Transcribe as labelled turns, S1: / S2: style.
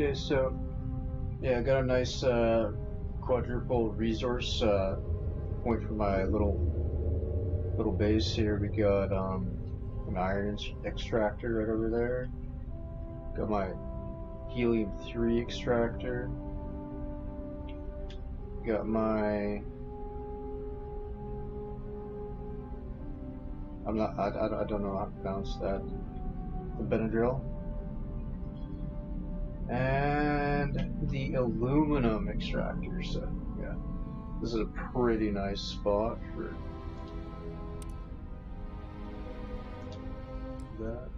S1: Okay, so yeah, I got a nice uh, quadruple resource uh, point for my little little base here. We got um, an iron extractor right over there. Got my helium three extractor. Got my I'm not I, I, I don't know how to pronounce that. The Benadryl aluminum extractor. So yeah, this is a pretty nice spot for that.